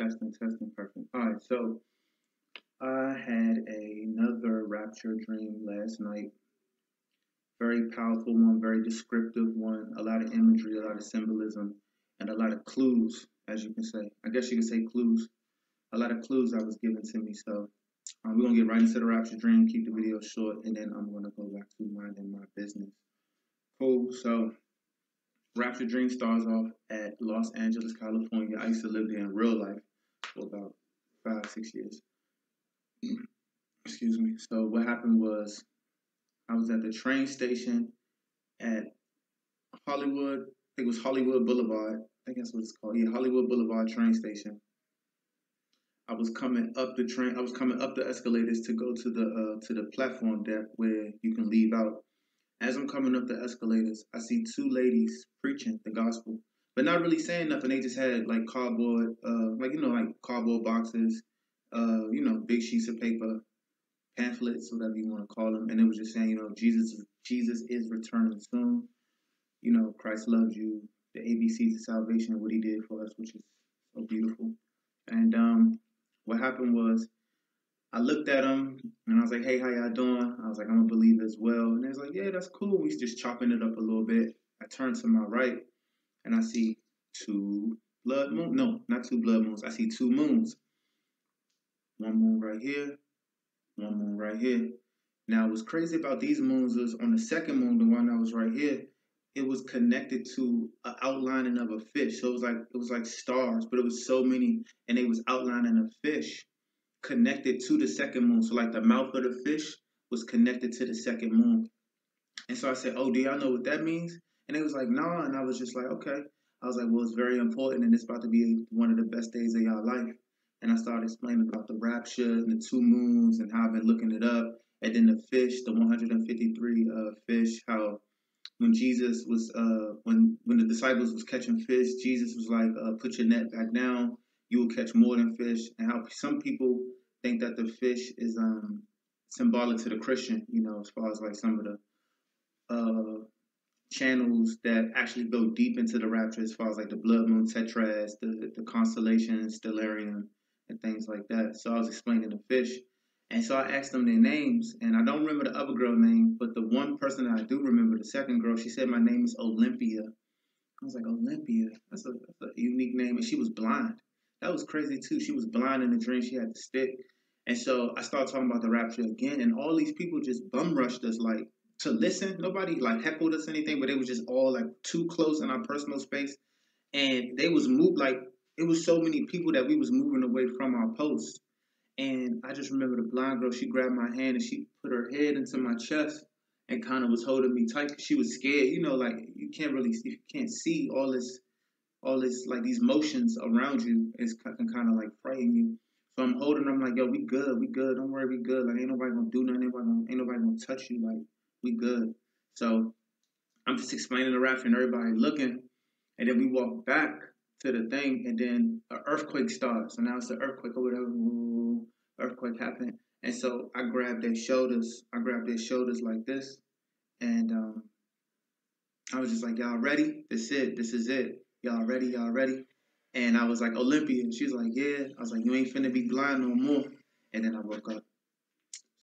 Testing, testing, perfect. All right, so I had another rapture dream last night. Very powerful one, very descriptive one, a lot of imagery, a lot of symbolism, and a lot of clues, as you can say. I guess you can say clues. A lot of clues I was given to me. So um, we're gonna get right into the rapture dream, keep the video short, and then I'm gonna go back to minding my business. Cool. So rapture dream starts off at Los Angeles, California. I used to live there in real life for about five, six years. Excuse me. So what happened was I was at the train station at Hollywood. I think it was Hollywood Boulevard. I think that's what it's called. Yeah, Hollywood Boulevard train station. I was coming up the train. I was coming up the escalators to go to the uh, to the platform deck where you can leave out. As I'm coming up the escalators, I see two ladies preaching the gospel, but not really saying nothing. They just had like cardboard, uh, like you know, like cardboard boxes, uh, you know, big sheets of paper, pamphlets, whatever you want to call them, and it was just saying, you know, Jesus, Jesus is returning soon. You know, Christ loves you. The ABCs of salvation, what He did for us, which is so beautiful. And um, what happened was I looked at him and I was like, hey, how y'all doing? I was like, I'm a believer as well. And they was like, yeah, that's cool. We just chopping it up a little bit. I turned to my right and I see two blood moons. No, not two blood moons. I see two moons. One moon right here, one moon right here. Now, what's crazy about these moons is on the second moon, the one that was right here, it was connected to an outlining of a fish. So it was like it was like stars, but it was so many, and it was outlining a fish connected to the second moon. So like the mouth of the fish was connected to the second moon. And so I said, "Oh, do y'all know what that means?" And it was like, "Nah." And I was just like, "Okay." I was like, "Well, it's very important, and it's about to be one of the best days of y'all life." And I started explaining about the rapture and the two moons and how I've been looking it up, and then the fish, the 153 uh, fish, how when Jesus was uh, when when the disciples was catching fish, Jesus was like, uh, "Put your net back down. You will catch more than fish." And how some people think that the fish is um, symbolic to the Christian, you know, as far as like some of the uh, channels that actually go deep into the rapture, as far as like the blood moon tetrads, the the constellations, stellarium, and things like that. So I was explaining the fish. And so I asked them their names, and I don't remember the other girl name, but the one person that I do remember, the second girl, she said my name is Olympia. I was like, Olympia, that's a, a unique name, and she was blind. That was crazy too. She was blind in the dream. She had the stick, and so I started talking about the rapture again, and all these people just bum rushed us like to listen. Nobody like heckled us anything, but it was just all like too close in our personal space, and they was moved like it was so many people that we was moving away from our post and I just remember the blind girl, she grabbed my hand and she put her head into my chest and kind of was holding me tight she was scared. You know, like you can't really, you can't see all this, all this, like these motions around you. It's can kind of like frighten you. So I'm holding them like, yo, we good, we good. Don't worry, we good. Like ain't nobody gonna do nothing. Ain't nobody gonna, ain't nobody gonna touch you. Like we good. So I'm just explaining the rapture and everybody looking, and then we walk back to the thing, and then an earthquake starts. So now it's an earthquake or whatever. Earthquake happened, and so I grabbed their shoulders. I grabbed their shoulders like this, and um, I was just like, "Y'all ready? This it. This is it. Y'all ready? Y'all ready?" And I was like, "Olympia," and she was like, "Yeah." I was like, "You ain't finna be blind no more." And then I woke up.